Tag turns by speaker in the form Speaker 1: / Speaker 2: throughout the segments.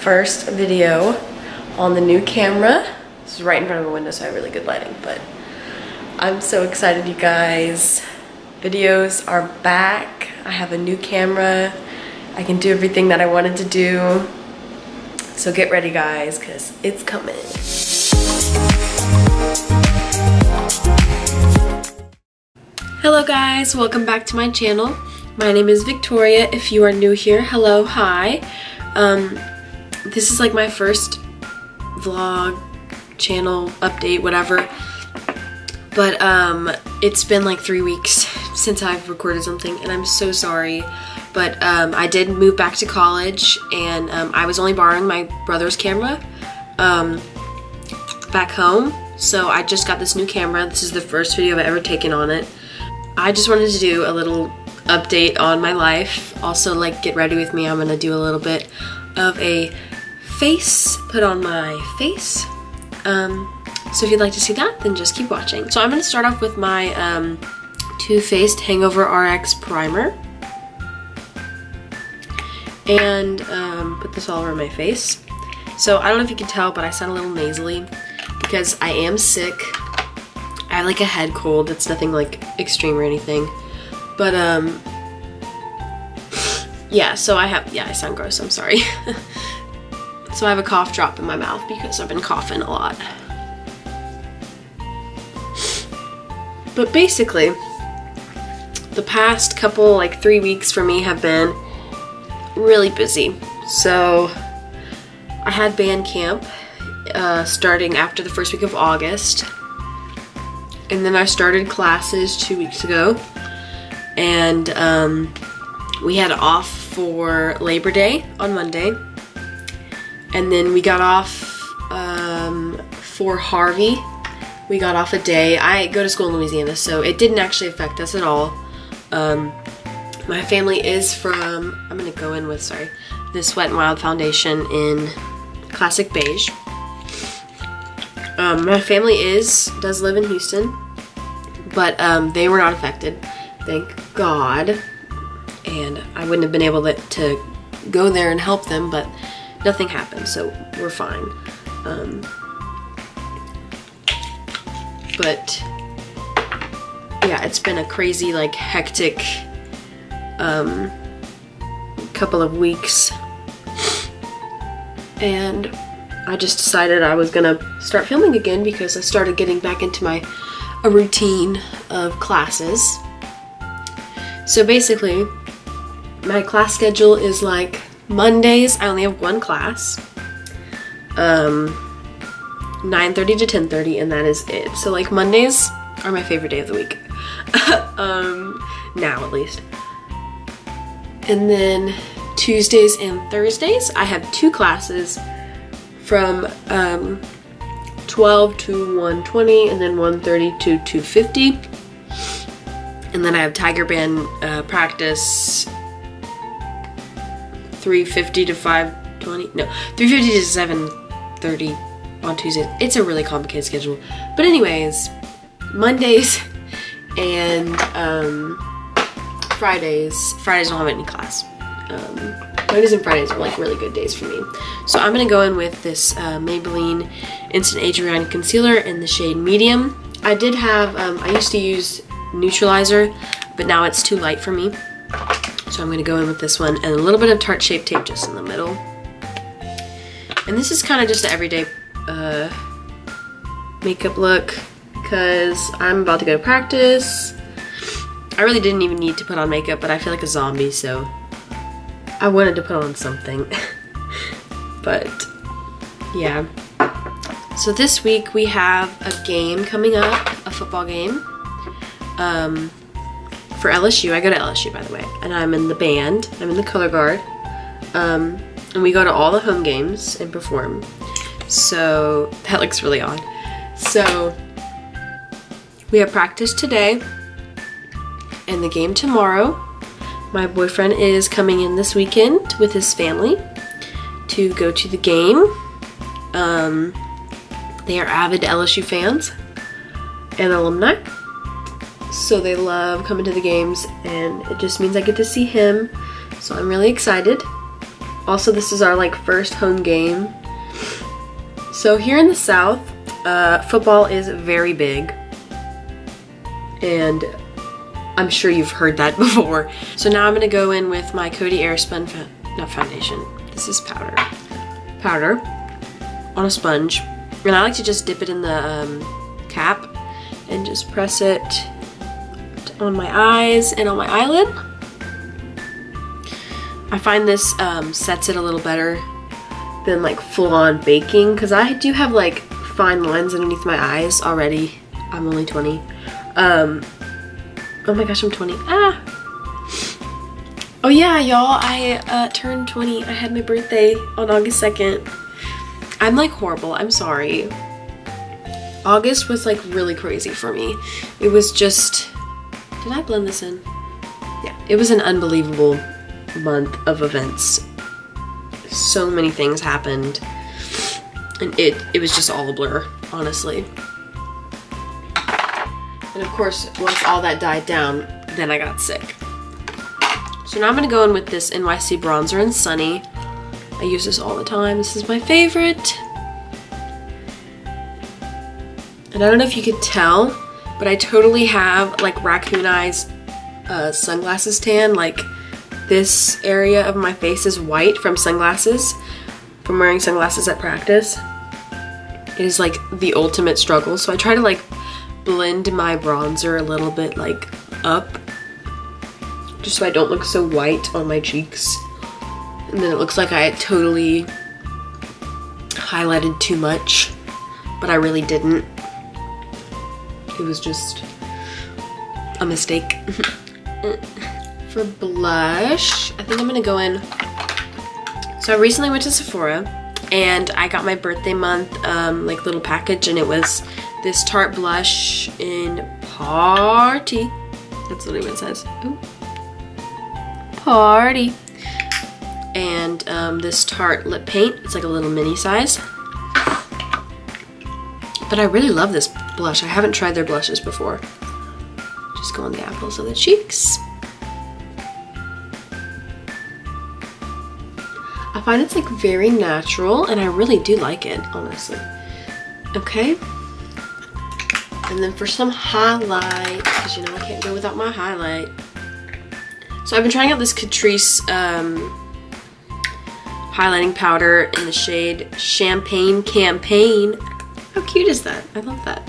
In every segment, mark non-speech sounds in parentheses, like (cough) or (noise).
Speaker 1: first video on the new camera. This is right in front of a window, so I have really good lighting, but I'm so excited, you guys. Videos are back. I have a new camera. I can do everything that I wanted to do. So get ready, guys, because it's coming. Hello guys, welcome back to my channel. My name is Victoria. If you are new here, hello, hi. Um, this is like my first vlog, channel, update, whatever. But um, it's been like three weeks (laughs) since I've recorded something and I'm so sorry. But um, I did move back to college and um, I was only borrowing my brother's camera um, back home. So I just got this new camera. This is the first video I've ever taken on it. I just wanted to do a little update on my life. Also like get ready with me. I'm gonna do a little bit of a face, put on my face. Um, so if you'd like to see that, then just keep watching. So I'm gonna start off with my um, Too Faced Hangover RX Primer. And um, put this all over my face. So I don't know if you can tell, but I sound a little nasally because I am sick. I have like a head cold. It's nothing like extreme or anything. But um, (laughs) yeah, so I have, yeah, I sound gross, I'm sorry. (laughs) so I have a cough drop in my mouth because I've been coughing a lot. But basically, the past couple, like three weeks for me have been really busy. So I had band camp uh, starting after the first week of August. And then I started classes two weeks ago. And um, we had off for Labor Day on Monday. And then we got off um, for Harvey. We got off a day. I go to school in Louisiana, so it didn't actually affect us at all. Um, my family is from, I'm gonna go in with, sorry, this Wet n Wild Foundation in Classic Beige. Um, my family is, does live in Houston, but um, they were not affected, thank God. And I wouldn't have been able to, to go there and help them, but nothing happened, so we're fine. Um, but yeah, it's been a crazy, like, hectic um, couple of weeks. And I just decided I was gonna start filming again because I started getting back into my a routine of classes. So basically, my class schedule is like Mondays, I only have one class. Um, 9.30 to 10.30 and that is it. So like Mondays are my favorite day of the week. (laughs) um, now at least. And then Tuesdays and Thursdays, I have two classes from um, 12 to 120 and then 130 to 250. And then I have Tiger Band uh, practice 350 to 520. No, 350 to 730 on Tuesdays. It's a really complicated schedule. But anyways, Mondays (laughs) and um, Fridays. Fridays don't have any class. Um, Mondays and Fridays are like really good days for me. So I'm gonna go in with this uh, Maybelline Instant Age Rewind Concealer in the shade Medium. I did have, um, I used to use Neutralizer, but now it's too light for me. So I'm gonna go in with this one and a little bit of Tarte Shape Tape just in the middle. And this is kind of just an everyday uh, makeup look because I'm about to go to practice. I really didn't even need to put on makeup, but I feel like a zombie, so I wanted to put on something. (laughs) but yeah. So this week we have a game coming up, a football game. Um, for LSU. I go to LSU, by the way, and I'm in the band. I'm in the color guard, um, and we go to all the home games and perform. So that looks really odd. So we have practice today, and the game tomorrow. My boyfriend is coming in this weekend with his family to go to the game. Um, they are avid LSU fans and alumni. So they love coming to the games and it just means I get to see him. So I'm really excited. Also, this is our like first home game. So here in the South, uh, football is very big. And I'm sure you've heard that (laughs) before. So now I'm gonna go in with my Coty Airspun, not foundation, this is powder. Powder on a sponge. And I like to just dip it in the um, cap and just press it on my eyes and on my eyelid. I find this um, sets it a little better than like full-on baking because I do have like fine lines underneath my eyes already. I'm only 20. Um, oh my gosh, I'm 20. Ah! Oh yeah, y'all, I uh, turned 20. I had my birthday on August 2nd. I'm like horrible, I'm sorry. August was like really crazy for me. It was just, did I blend this in? Yeah, it was an unbelievable month of events. So many things happened and it, it was just all a blur, honestly. And of course, once all that died down, then I got sick. So now I'm gonna go in with this NYC bronzer in Sunny. I use this all the time. This is my favorite. And I don't know if you could tell, but I totally have like raccoon eyes uh, sunglasses tan. Like this area of my face is white from sunglasses, from wearing sunglasses at practice. It is like the ultimate struggle. So I try to like blend my bronzer a little bit like up just so I don't look so white on my cheeks. And then it looks like I totally highlighted too much, but I really didn't. It was just a mistake. (laughs) For blush, I think I'm gonna go in. So I recently went to Sephora and I got my birthday month um, like little package and it was this Tarte blush in Party. That's literally what it says. Ooh. Party. And um, this Tarte lip paint. It's like a little mini size. But I really love this blush. I haven't tried their blushes before. Just go on the apples of the cheeks. I find it's like very natural and I really do like it, honestly. Okay. And then for some highlight, because you know I can't go without my highlight. So I've been trying out this Catrice um, highlighting powder in the shade Champagne Campaign. How cute is that? I love that.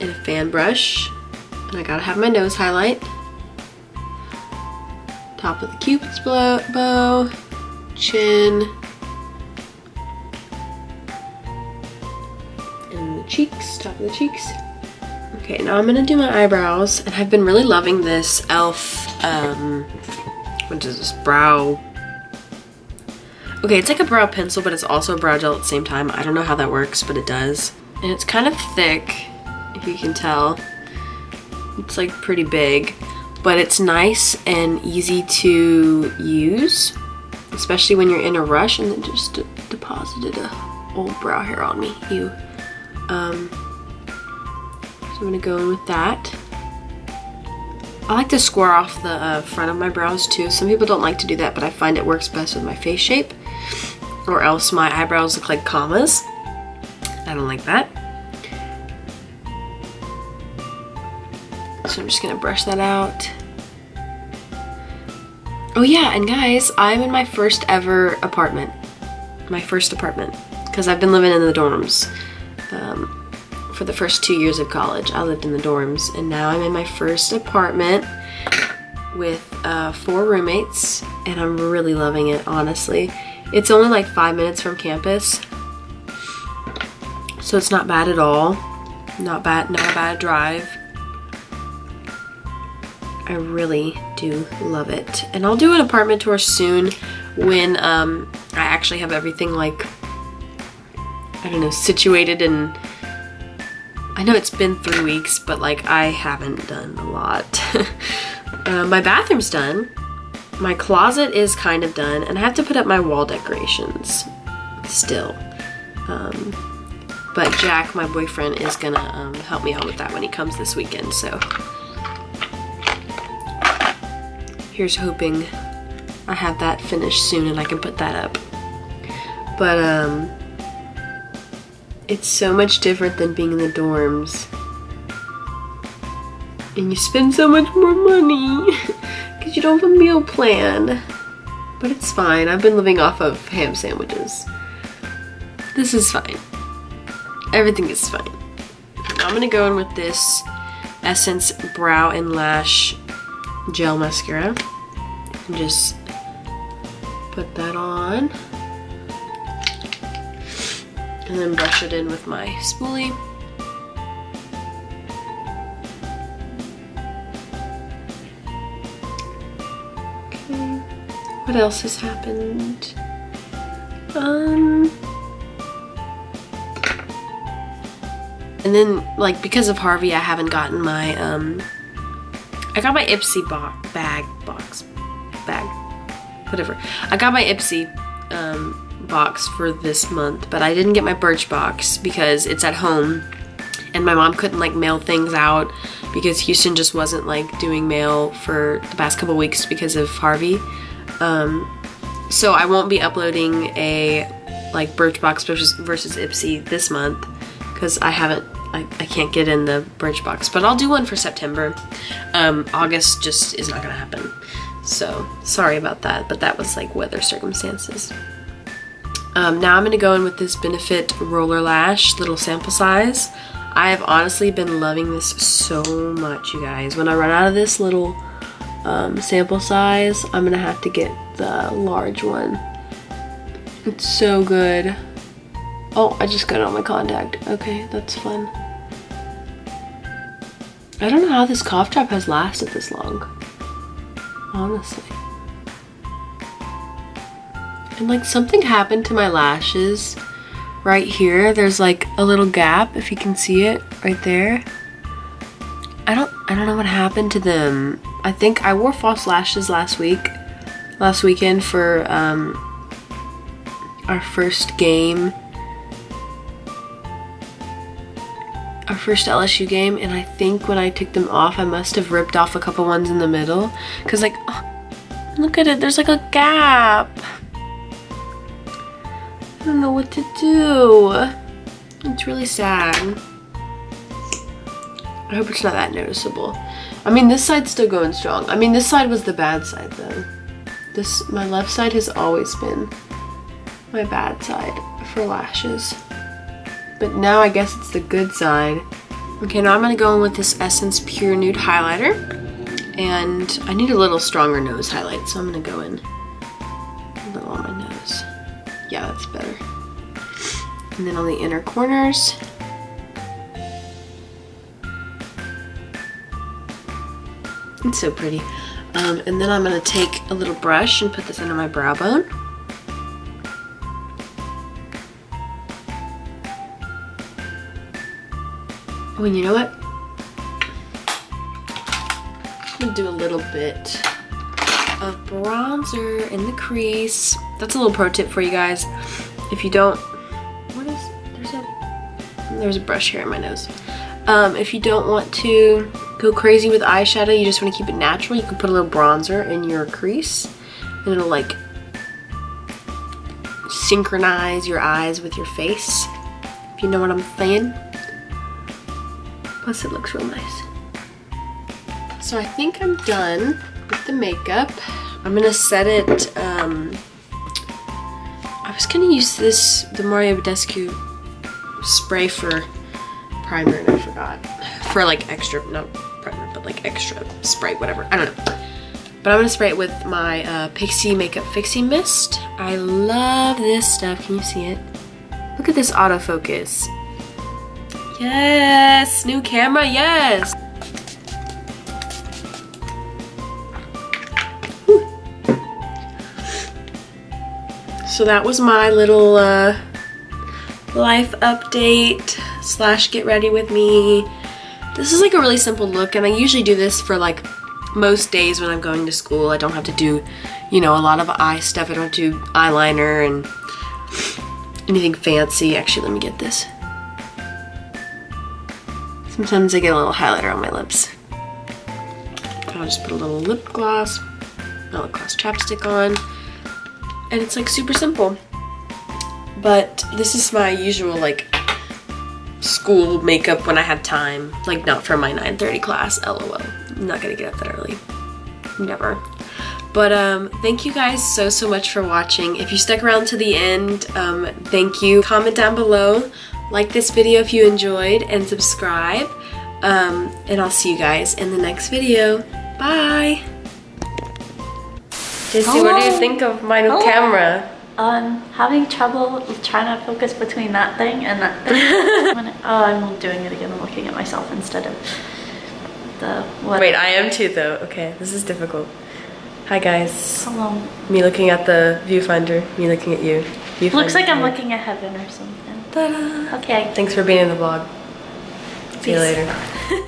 Speaker 1: And a fan brush. And I gotta have my nose highlight. Top of the cupid's bow, chin, and the cheeks, top of the cheeks. Okay, now I'm gonna do my eyebrows, and I've been really loving this e.l.f. Um, what is this, brow Okay, it's like a brow pencil, but it's also a brow gel at the same time. I don't know how that works, but it does. And it's kind of thick, you can tell. It's like pretty big, but it's nice and easy to use, especially when you're in a rush and then just deposited a old brow hair on me. You. Um, so I'm gonna go in with that. I like to square off the uh, front of my brows too. Some people don't like to do that, but I find it works best with my face shape or else my eyebrows look like commas. I don't like that. I'm just gonna brush that out. Oh yeah, and guys, I'm in my first ever apartment. My first apartment. Because I've been living in the dorms. Um, for the first two years of college, I lived in the dorms. And now I'm in my first apartment with uh, four roommates. And I'm really loving it, honestly. It's only like five minutes from campus. So it's not bad at all. Not bad, not a bad drive. I really do love it. And I'll do an apartment tour soon when um, I actually have everything like, I don't know, situated and I know it's been three weeks, but like I haven't done a lot. (laughs) uh, my bathroom's done. My closet is kind of done, and I have to put up my wall decorations still. Um, but Jack, my boyfriend, is gonna um, help me out with that when he comes this weekend, so. Here's hoping I have that finished soon and I can put that up. But um it's so much different than being in the dorms. And you spend so much more money (laughs) because you don't have a meal plan. But it's fine. I've been living off of ham sandwiches. This is fine. Everything is fine. I'm gonna go in with this Essence Brow and Lash Gel Mascara. And just put that on. And then brush it in with my spoolie. Okay. What else has happened? Um... And then, like, because of Harvey, I haven't gotten my, um... I got my Ipsy bo bag, box, bag, whatever. I got my Ipsy, um, box for this month, but I didn't get my Birchbox because it's at home and my mom couldn't like mail things out because Houston just wasn't like doing mail for the past couple weeks because of Harvey. Um, so I won't be uploading a like Birchbox versus, versus Ipsy this month because I haven't I, I can't get in the Birchbox, but I'll do one for September. Um, August just is not gonna happen. So sorry about that, but that was like weather circumstances. Um, now I'm to go in with this Benefit Roller Lash, little sample size. I have honestly been loving this so much, you guys. When I run out of this little um, sample size, I'm to have to get the large one. It's so good. Oh, I just got on my contact. Okay, that's fun. I don't know how this cough drop has lasted this long. Honestly. And like something happened to my lashes right here. There's like a little gap if you can see it right there. I don't I don't know what happened to them. I think I wore false lashes last week. Last weekend for um our first game. First LSU game and I think when I took them off I must have ripped off a couple ones in the middle cuz like oh, look at it there's like a gap. I don't know what to do. It's really sad. I hope it's not that noticeable. I mean, this side's still going strong. I mean, this side was the bad side, though. This, my left side has always been my bad side for lashes. But now I guess it's the good side. Okay, now I'm gonna go in with this Essence Pure Nude Highlighter. And I need a little stronger nose highlight, so I'm gonna go in a little on my nose. Yeah, that's better. And then on the inner corners. It's so pretty. Um, and then I'm going to take a little brush and put this under my brow bone. Oh, and you know what? I'm to do a little bit of bronzer in the crease. That's a little pro tip for you guys. If you don't, what is, there's a, there's a brush here in my nose. Um, if you don't want to go crazy with eyeshadow, you just want to keep it natural, you can put a little bronzer in your crease and it'll like synchronize your eyes with your face, if you know what I'm saying. Plus it looks real nice. So I think I'm done with the makeup. I'm gonna set it, um, I was gonna use this, the Mario Badescu spray for primer and I forgot. For like extra, not primer, but like extra spray, whatever, I don't know. But I'm gonna spray it with my uh, Pixi Makeup Fixing Mist. I love this stuff, can you see it? Look at this autofocus. Yes, new camera, yes. So that was my little uh, life update slash get ready with me. This is like a really simple look and I usually do this for like most days when I'm going to school. I don't have to do, you know, a lot of eye stuff. I don't do eyeliner and anything fancy. Actually, let me get this. Sometimes I get a little highlighter on my lips. I'll just put a little lip gloss my lip gloss chapstick on. And it's like super simple. But this is my usual like school makeup when I have time. Like not for my 9.30 class, lol. I'm not gonna get up that early. Never. But um, thank you guys so, so much for watching. If you stuck around to the end, um, thank you. Comment down below, like this video if you enjoyed, and subscribe. Um, and I'll see you guys in the next video. Bye! Jesse, what do you think of my new
Speaker 2: Hello?
Speaker 1: camera?
Speaker 2: I'm having trouble trying to focus between that thing and that thing. (laughs) Oh, I'm doing it again. I'm looking at myself instead of the what?
Speaker 1: Wait, I am too though. Okay, this is difficult. Hi guys.
Speaker 2: Hello.
Speaker 1: Me looking at the viewfinder, me looking at you. Viewfinder.
Speaker 2: Looks like I'm looking at heaven or something.
Speaker 1: Ta-da.
Speaker 2: Okay.
Speaker 1: Thanks for being in the vlog. See you later. (laughs)